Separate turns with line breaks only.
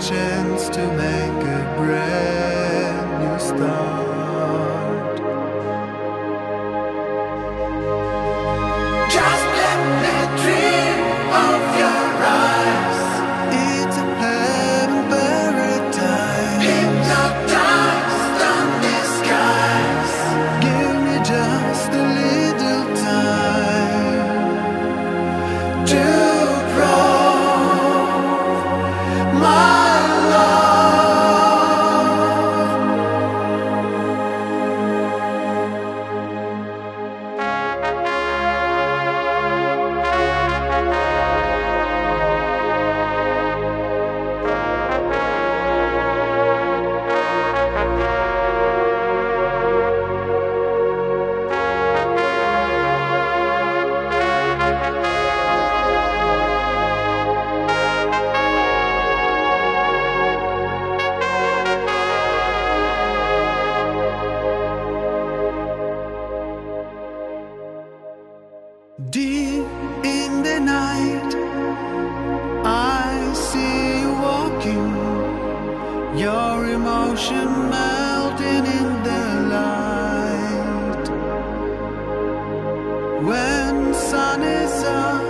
chance to make a brand new start. ocean melting in the light. When sun is up